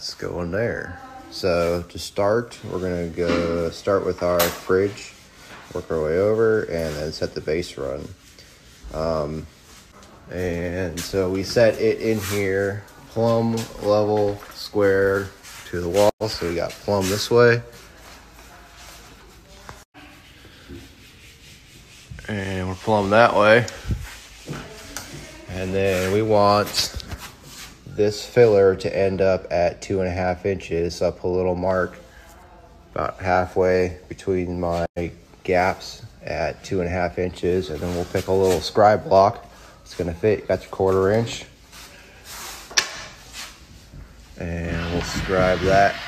that's going there. So to start, we're gonna go start with our fridge, work our way over, and then set the base run. Um, and so we set it in here, plumb level square to the wall. So we got plumb this way. And we're plumb that way. And then we want this filler to end up at two and a half inches. I'll put a little mark about halfway between my gaps at two and a half inches. And then we'll pick a little scribe block. It's gonna fit, got your quarter inch. And we'll scribe that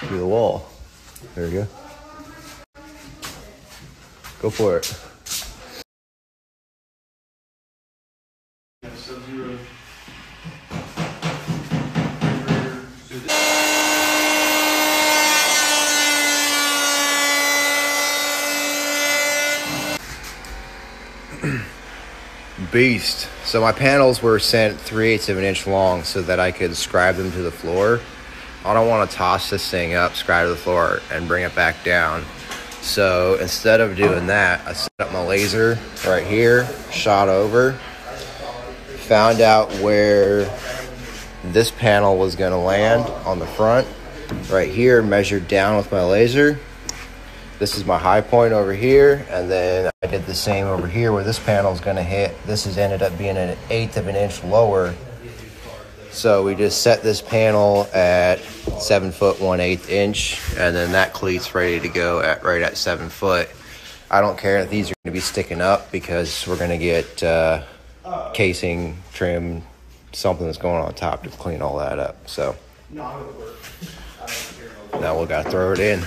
to the wall. There you go. Go for it. Beast. So my panels were sent 3 eighths of an inch long so that I could scribe them to the floor. I don't want to toss this thing up, scribe to the floor, and bring it back down. So instead of doing that, I set up my laser right here, shot over, found out where this panel was going to land on the front. Right here, measured down with my laser. This is my high point over here, and then I did the same over here where this panel is going to hit. This has ended up being an eighth of an inch lower. So we just set this panel at seven foot one eighth inch, and then that cleat's ready to go at right at seven foot. I don't care if these are going to be sticking up because we're going to get uh, casing, trim, something that's going on top to clean all that up. So now we got to throw it in.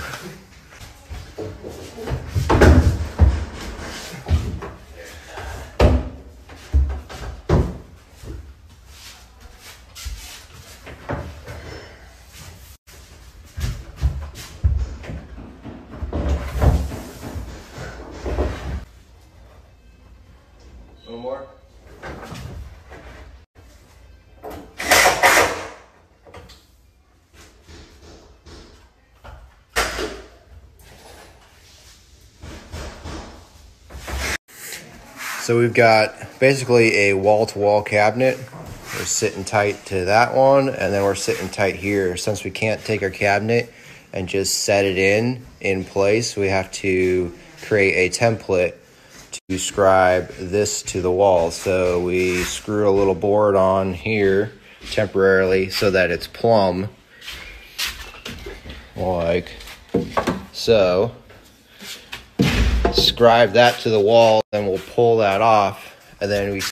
More. So we've got basically a wall-to-wall cabinet. We're sitting tight to that one, and then we're sitting tight here. Since we can't take our cabinet and just set it in in place, we have to create a template to scribe this to the wall. So we screw a little board on here temporarily so that it's plumb, like so. Scribe that to the wall, then we'll pull that off, and then we.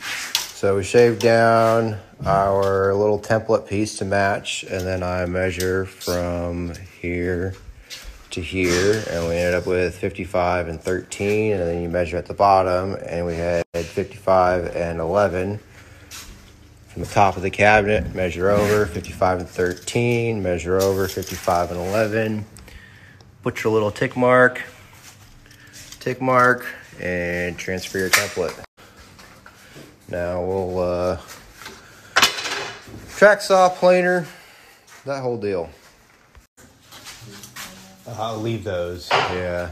So we shave down our little template piece to match, and then I measure from here to here, and we ended up with 55 and 13, and then you measure at the bottom, and we had 55 and 11. From the top of the cabinet, measure over 55 and 13, measure over 55 and 11. Put your little tick mark, tick mark, and transfer your template. Now we'll uh, track saw planer, that whole deal. I'll leave those. Yeah.